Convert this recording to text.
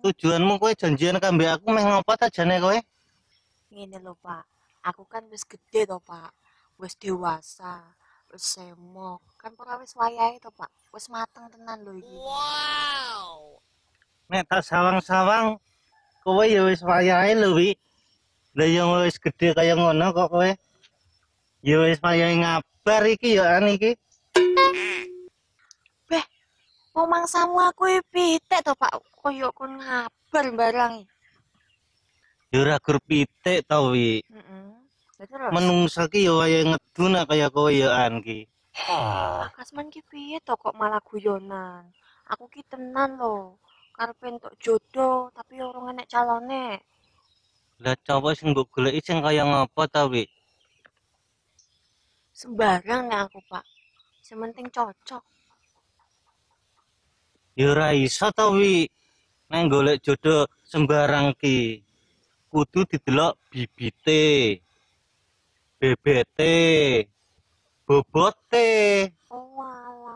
Tujuanmu kowe janjian kambe aku meh ngopo ta jane kowe? ngene lho, Pak. Aku kan wis gede to, Pak. Wis dewasa, wis semok. Kan ora wis wayahe to, Pak. Wis mateng tenan lho iki. Nek tak sawang-sawang kowe ya wis wayahe lho Wi. Lah yang wis gede kaya ngono kok kowe. Ya wis wayahe ngabar iki ya an iki. Beh, mau mangsamu aku pitik to, Pak. Koyo kon ngabar barang. Ya ora gur pitik to Wi. Heeh. Menungsa ki ya wayahe ngedun kaya kowe ya an ki. Kasman ki piye to kok malah guyonan? Aku ki tenan lho. Karepe entuk jodoh, tapi ora enek calone. Lah cowok sing mbok goleki sing kaya ngopo ta Wi? Sembarang nek aku, Pak. Sementing cocok. ya ora iso ta wi nek golek jodho sembarang ki kudu didelok bibite BBT bobote oh, wala.